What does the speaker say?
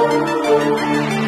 Música